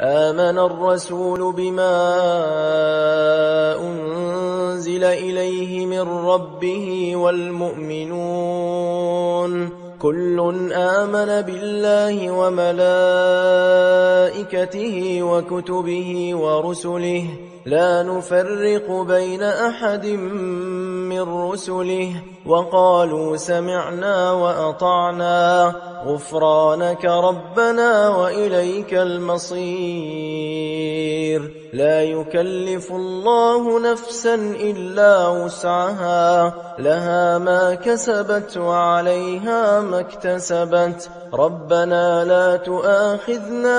آمن الرسول بما أنزل إليه من ربه والمؤمنون. كل آمن بالله وملائكته وكتبه ورسله. لا نفرق بين أحد من رسله. وقالوا سمعنا وأطعنا. غفرانك ربنا وإليك المصير. لا يكلف الله نفسا إلا وسعها. لها ما كسبت وعليها ما اكتسبت. ربنا لا تؤاخذنا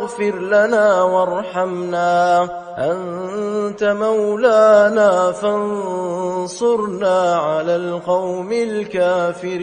واغفر لنا وارحمنا. أنت مولانا فانصرنا على القوم الكافرين.